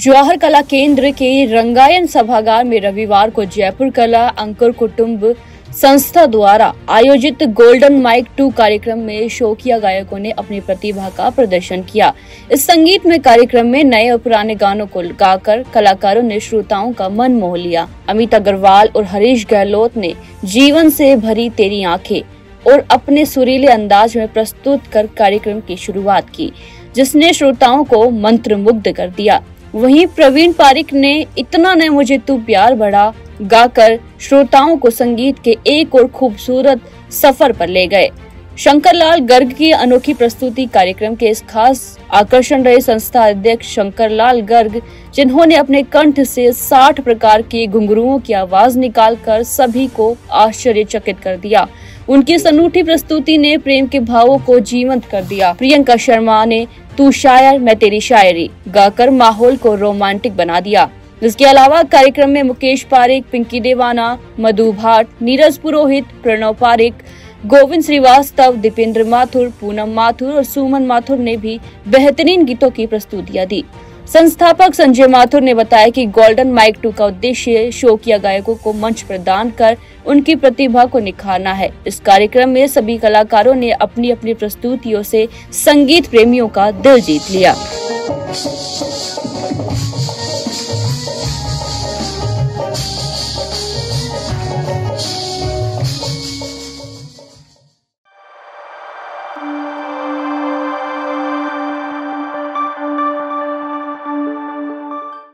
जवाहर कला केंद्र के रंगायन सभागार में रविवार को जयपुर कला, अंकुर कुटुंब संस्था द्वारा आयोजित गोल्डन माइक टू कार्यक्रम में शोकिया गायकों ने अपनी प्रतिभा का प्रदर्शन किया। इस संगीत में कार्यक्रम में नए और पुराने गानों को गाकर कलाकारों ने श्रोताओं का मन मोह लिया। अमित अग्रवाल और हरीश गहलोत ने जीवन से भरी तेरी आँखें और अपने सुरीले अंदाज में प्रस्तुत कर कार्यक्रम की शुरुआत की, जिसने श्रोताओं को मंत्र कर दिया। वहीं प्रवीण पारिक ने, इतना न मुझे तू प्यार बढ़ा गाकर श्रोताओं को संगीत के एक और खूबसूरत सफ़र पर ले गए। शंकरलाल गर्ग की अनोखी प्रस्तुति कार्यक्रम के इस खास आकर्षण रहे संस्था अध्यक्ष शंकरलाल गर्ग, जिन्होंने अपने कंठ से 60 प्रकार के घुंघरुओं की आवाज़ निकालकर सभी को आश्चर्यचकित कर दिया। उनकी इस अनूठी प्रस्तुति ने प्रेम के भावों को जीवंत कर दिया। प्रियंका शर्मा ने, तू शायर, मैं तेरी शायरी गाकर माहौल को रोमांटिक बना दिया। इसके अलावा कार्यक्रम में मुकेश पारिक पिंकी देवाना, मधु भाट, नीरज पुरोहित, प्रणव पारिक गोविंद श्रीवास्तव, दीपेंद्र माथुर, पूनम माथुर और सुमन माथुर ने भी बेहतरीन गीतों की प्रस्तुतियाँ दी। संस्थापक संजय माथुर ने बताया कि गोल्डन माइक टू का उद्देश्य शो किया गायकों को मंच प्रदान कर उनकी प्रतिभा को निखारना है। इस कार्यक्रम में सभी कलाकारों ने अपनी अपनी प्रस्तुतियों से संगीत प्रेमियों का दिल जीत लिया।